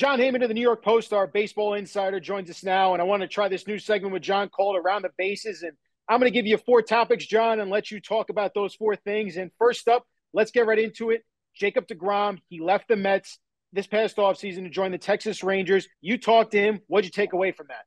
Jon Heyman of the New York Post, our baseball insider, joins us now. And I want to try this new segment with Jon called Around the Bases. And I'm going to give you four topics, Jon, and let you talk about those four things. And first up, let's get right into it. Jacob deGrom, he left the Mets this past offseason to join the Texas Rangers. You talked to him. What'd you take away from that?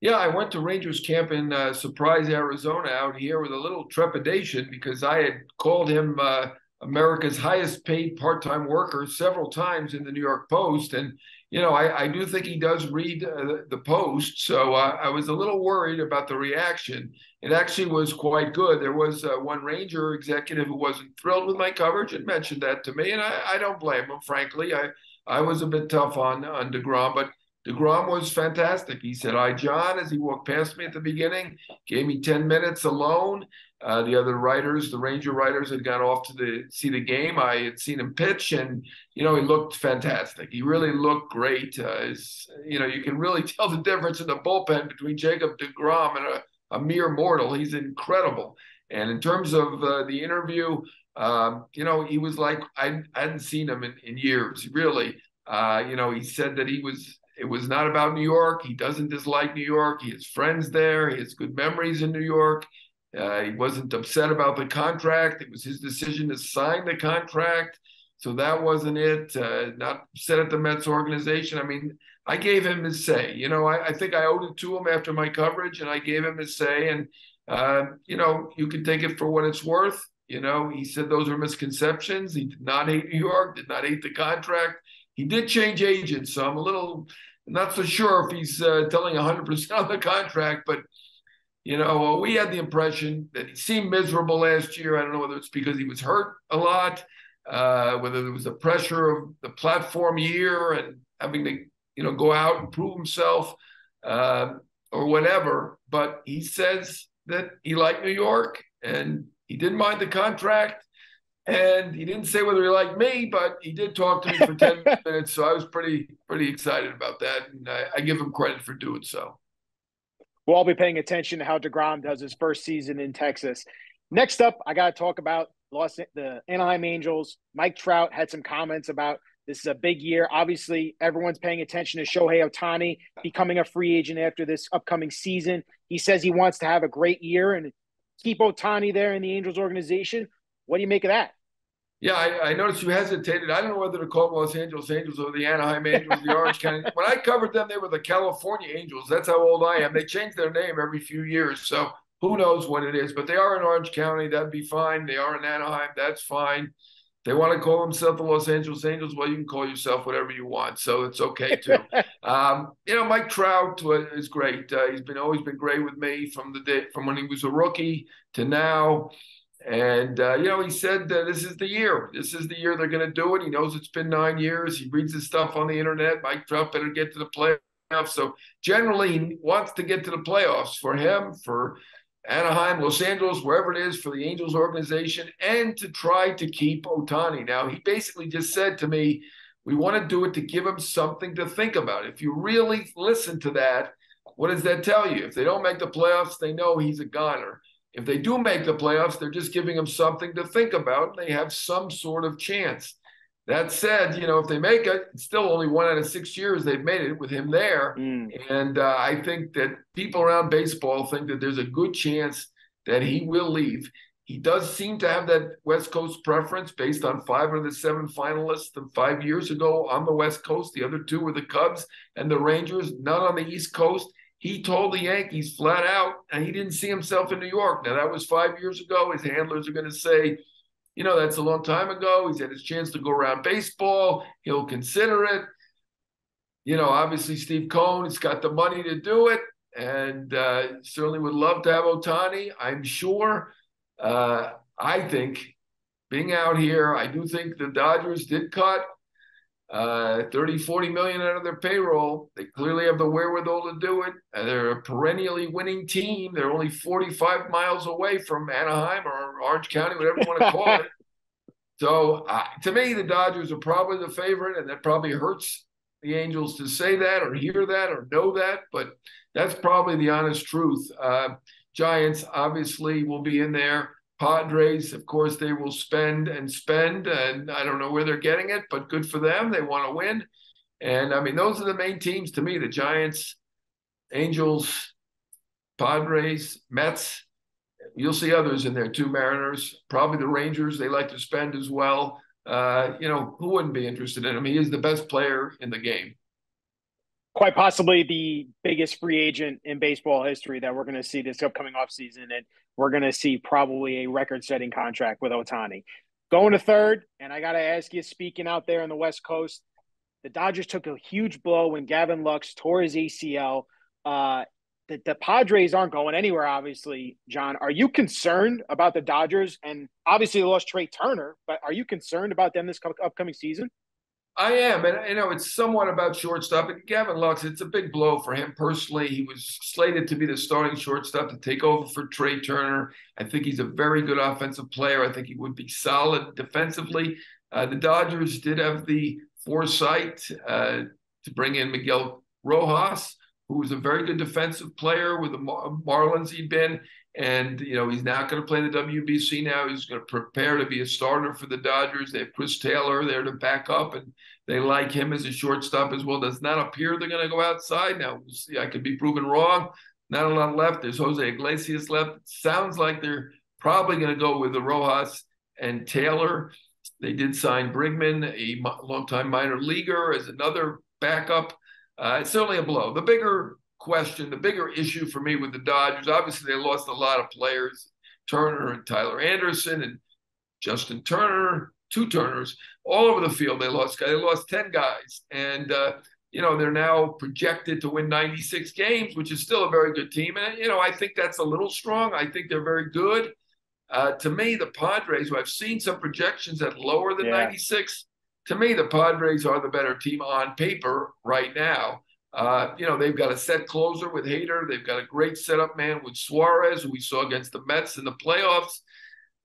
Yeah, I went to Rangers camp in uh, Surprise, Arizona out here with a little trepidation because I had called him uh, America's highest paid part time worker several times in the New York Post. And, you know, I, I do think he does read uh, the Post. So uh, I was a little worried about the reaction. It actually was quite good. There was uh, one Ranger executive who wasn't thrilled with my coverage and mentioned that to me. And I, I don't blame him, frankly. I, I was a bit tough on, on deGrom, but deGrom was fantastic. He said, Hi, Jon, as he walked past me at the beginning, gave me 10 minutes alone. Uh, the other writers, the Ranger writers, had gone off to the see the game. I had seen him pitch, and you know he looked fantastic. He really looked great. Uh, you know, you can really tell the difference in the bullpen between Jacob deGrom and a, a mere mortal. He's incredible. And in terms of uh, the interview, um, you know, he was like I, I hadn't seen him in, in years. Really, uh, you know, he said that he was it was not about New York. He doesn't dislike New York. He has friends there. He has good memories in New York. Uh, he wasn't upset about the contract. It was his decision to sign the contract. So that wasn't it. Uh, not upset at the Mets organization. I mean, I gave him his say. You know, I, I, think I owed it to him after my coverage, and I gave him his say. And, uh, you know, you can take it for what it's worth. You know, he said those were misconceptions. He did not hate New York, did not hate the contract. He did change agents, so I'm a little not so sure if he's uh, telling 100% of the contract, but you know, we had the impression that he seemed miserable last year. I don't know whether it's because he was hurt a lot, uh, whether there was the pressure of the platform year and having to, you know, go out and prove himself uh, or whatever. But he says that he liked New York and he didn't mind the contract. And he didn't say whether he liked me, but he did talk to me for 10 minutes. So I was pretty, pretty excited about that. And I, I give him credit for doing so. We'll all be paying attention to how deGrom does his first season in Texas. Next up, I got to talk about Los, the Anaheim Angels. Mike Trout had some comments about this is a big year. Obviously, everyone's paying attention to Shohei Ohtani becoming a free agent after this upcoming season. He says he wants to have a great year and keep Ohtani there in the Angels organization. What do you make of that? Yeah, I, I, noticed you hesitated. I don't know whether to call them Los Angeles Angels or the Anaheim Angels, the Orange County. When I covered them, they were the California Angels. That's how old I am. They change their name every few years. So who knows what it is, but they are in Orange County. That'd be fine. They are in Anaheim. That's fine. They want to call themselves the Los Angeles Angels. Well, you can call yourself whatever you want, so it's okay too. um, you know, Mike Trout is great. Uh, he's been always been great with me from the day from when he was a rookie to now. And, uh, you know, he said this is the year. This is the year they're going to do it. He knows it's been nine years. He reads his stuff on the internet. Mike Trout better get to the playoffs. So generally, he wants to get to the playoffs for him, for Anaheim, Los Angeles, wherever it is, for the Angels organization, and to try to keep Ohtani. Now, he basically just said to me, we want to do it to give him something to think about. If you really listen to that, what does that tell you? If they don't make the playoffs, they know he's a goner. If they do make the playoffs, they're just giving them something to think about. And They have some sort of chance. That said, you know, if they make it, it's still only one out of six years they've made it with him there. Mm. And uh, I think that people around baseball think that there's a good chance that he will leave. He does seem to have that West Coast preference based on five of the seven finalists from five years ago on the West Coast. The other two were the Cubs and the Rangers, none on the East Coast he told the Yankees flat out, and he didn't see himself in New York. Now, that was five years ago. His handlers are going to say, you know, that's a long time ago. He's had his chance to go around baseball. He'll consider it. You know, obviously, Steve Cohen has got the money to do it, and uh, certainly would love to have Ohtani. I'm sure. Uh, I think being out here, I do think the Dodgers did cut uh, 30, 40 million out of their payroll. They clearly have the wherewithal to do it. They're a perennially winning team. They're only 45 miles away from Anaheim or Orange County, whatever you want to call it. So uh, to me, the Dodgers are probably the favorite, and that probably hurts the Angels to say that or hear that or know that. But that's probably the honest truth. Uh, Giants obviously will be in there. Padres, of course, they will spend and spend, and I don't know where they're getting it, but good for them. They want to win. And I mean, those are the main teams to me: the Giants, Angels, Padres, Mets. You'll see others in there too. Mariners, probably the Rangers. They like to spend as well. Uh, you know, who wouldn't be interested in him? He is the best player in the game. Quite possibly the biggest free agent in baseball history that we're going to see this upcoming offseason. And we're going to see probably a record setting contract with Ohtani. Going to third, and I got to ask you, speaking out there on the West Coast, the Dodgers took a huge blow when Gavin Lux tore his ACL. Uh, the, the Padres aren't going anywhere, obviously, Jon. Are you concerned about the Dodgers? And obviously, they lost Trey Turner, but are you concerned about them this upcoming season? I am, and you know it's somewhat about shortstop. And Gavin Lux, it's a big blow for him personally. He was slated to be the starting shortstop to take over for Trey Turner. I think he's a very good offensive player. I think he would be solid defensively. Uh, the Dodgers did have the foresight uh, to bring in Miguel Rojas, who was a very good defensive player with the Mar- Marlins he'd been. And, you know, he's not going to play the WBC now. He's going to prepare to be a starter for the Dodgers. They have Chris Taylor there to back up, and they like him as a shortstop as well. Does not appear they're going to go outside. Now, we'll see. I could be proven wrong. Not a lot left. There's Jose Iglesias left. It sounds like they're probably going to go with the Rojas and Taylor. They did sign Bregman, a longtime minor leaguer, as another backup. Uh, it's certainly a blow. The bigger question, the bigger issue for me with the Dodgers, obviously they lost a lot of players, Turner and Tyler Anderson and Justin Turner, two Turners, all over the field. They lost they lost 10 guys. And uh, you know, they're now projected to win 96 games, which is still a very good team. And you know, I think that's a little strong. I think they're very good. Uh, to me, the Padres, who I've seen some projections at lower than yeah. 96, to me, the Padres are the better team on paper right now. Uh, you know, they've got a set closer with Hader. They've got a great setup man with Suarez, who we saw against the Mets in the playoffs.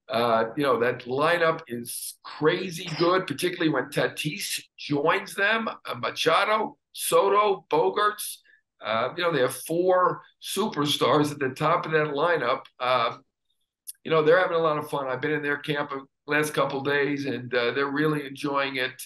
Uh, you know, that lineup is crazy good, particularly when Tatis joins them. Uh, Machado, Soto, Bogaerts. Uh, you know, they have four superstars at the top of that lineup. Uh, you know, they're having a lot of fun. I've been in their camp last couple days, and they're really enjoying it.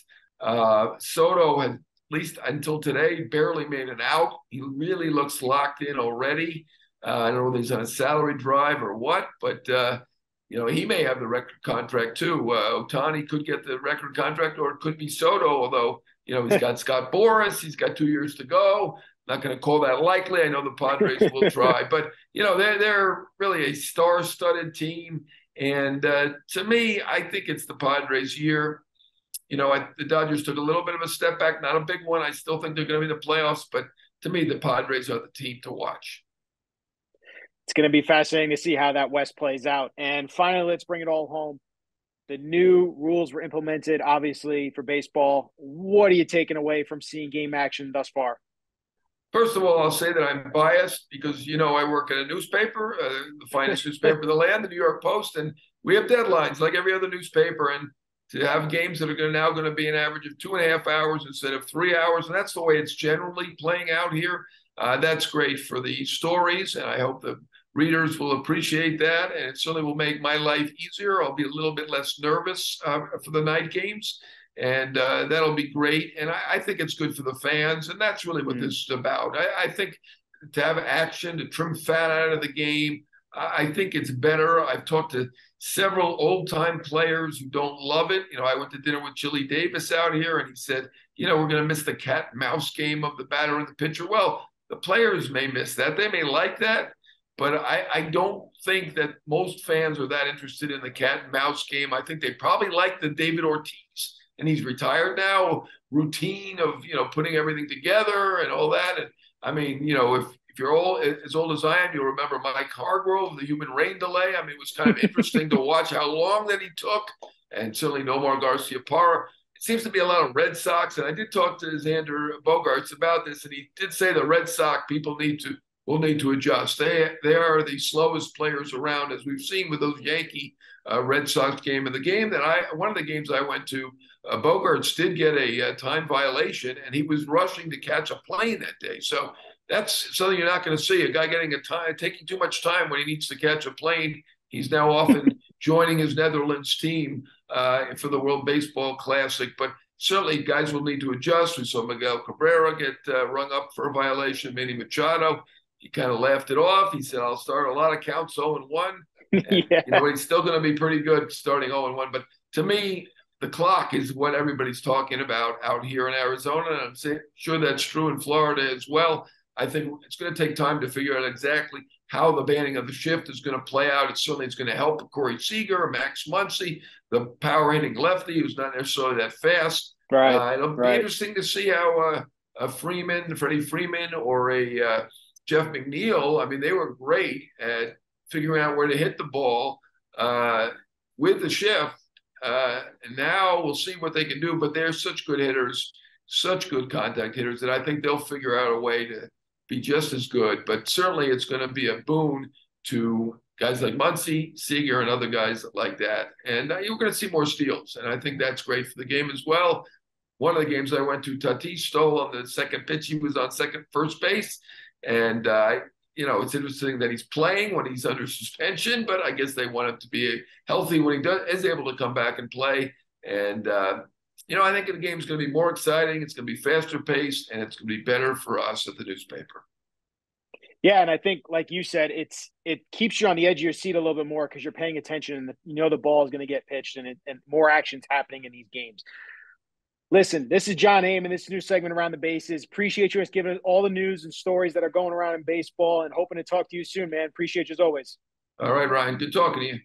Soto at least until today, barely made an out. He really looks locked in already. Uh, I don't know if he's on a salary drive or what, but uh, you know he may have the record contract too. Uh, Ohtani could get the record contract, or it could be Soto. Although you know he's got Scott Boras, he's got two years to go. Not going to call that likely. I know the Padres will try, but you know they're they're really a star-studded team. And uh, to me, I think it's the Padres' year. You know, I, the Dodgers took a little bit of a step back, not a big one. I still think they're going to be in the playoffs, but to me, the Padres are the team to watch. It's going to be fascinating to see how that West plays out. And finally, let's bring it all home. The new rules were implemented, obviously, for baseball. What are you taking away from seeing game action thus far? First of all, I'll say that I'm biased because you know I work at a newspaper, uh, the finest newspaper in the land, the New York Post, and we have deadlines like every other newspaper. And to have games that are going now going to be an average of two and a half hours instead of three hours, and that's the way it's generally playing out here. Uh, that's great for the stories, and I hope the readers will appreciate that, and it certainly will make my life easier. I'll be a little bit less nervous uh, for the night games and uh, that'll be great. And I, I, think it's good for the fans, and that's really what mm. this is about. I, I, think to have action, to trim fat out of the game, I, I think it's better. I've talked to several old time players who don't love it. You know, I went to dinner with Chili Davis out here, and he said, you know, we're going to miss the cat mouse game of the batter and the pitcher. Well, the players may miss that. They may like that. But I, I don't think that most fans are that interested in the cat and mouse game. I think they probably like the David Ortiz and he's retired now. Routine of you know putting everything together and all that. And I mean, you know, if you're old as old as I am, you'll remember Mike Hargrove, the human rain delay. I mean, it was kind of interesting to watch how long that he took, and certainly Nomar Garciaparra. It seems to be a lot of Red Sox, and I did talk to Xander Bogaerts about this, and he did say the Red Sox people need to will need to adjust. They they are the slowest players around, as we've seen with those Yankee uh, Red Sox game. And the game that I one of the games I went to uh, Bogaerts did get a, a, uh, time violation, and he was rushing to catch a plane that day. So that's something you're not going to see. A guy getting a time, taking too much time when he needs to catch a plane. He's now often joining his Netherlands team uh, for the World Baseball Classic. But certainly guys will need to adjust. We saw Miguel Cabrera get uh, rung up for a violation. Manny Machado, he kind of laughed it off. He said, "I'll start a lot of counts 0 and 1." yeah. You know, he's still going to be pretty good starting 0 and 1. But to me, the clock is what everybody's talking about out here in Arizona. And I'm sure that's true in Florida as well. I think it's going to take time to figure out exactly how the banning of the shift is going to play out. It certainly is going to help Corey Seager, Max Muncy, the power hitting lefty who's not necessarily that fast. Right. Uh, it'll right. be interesting to see how uh, a Freeman, Freddie Freeman, or a uh, Jeff McNeil. I mean, they were great at figuring out where to hit the ball uh, with the shift. Uh, and now we'll see what they can do. But they're such good hitters, such good contact hitters that I think they'll figure out a way to be just as good. But certainly it's going to be a boon to guys like Muncy, Seager, and other guys like that. And uh, you're going to see more steals. And I think that's great for the game as well. One of the games I went to, Tatis stole on the second pitch. He was on second first base. And, uh, you know, it's interesting that he's playing when he's under suspension, but I guess they want him to be healthy when he does is able to come back and play. And uh, you know, I think the game's going to be more exciting. It's going to be faster paced, and it's going to be better for us at the newspaper. Yeah, and I think, like you said, it's it keeps you on the edge of your seat a little bit more because you're paying attention and the, you know the ball is going to get pitched and it, and more actions happening in these games. Listen, this is Jon Heyman and this new segment around the bases. Appreciate you guys giving us all the news and stories that are going around in baseball, and hoping to talk to you soon, man. Appreciate you as always. All right, Ryan. Good talking to you.